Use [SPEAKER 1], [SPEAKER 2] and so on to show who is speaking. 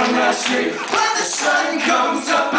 [SPEAKER 1] when the sun comes up.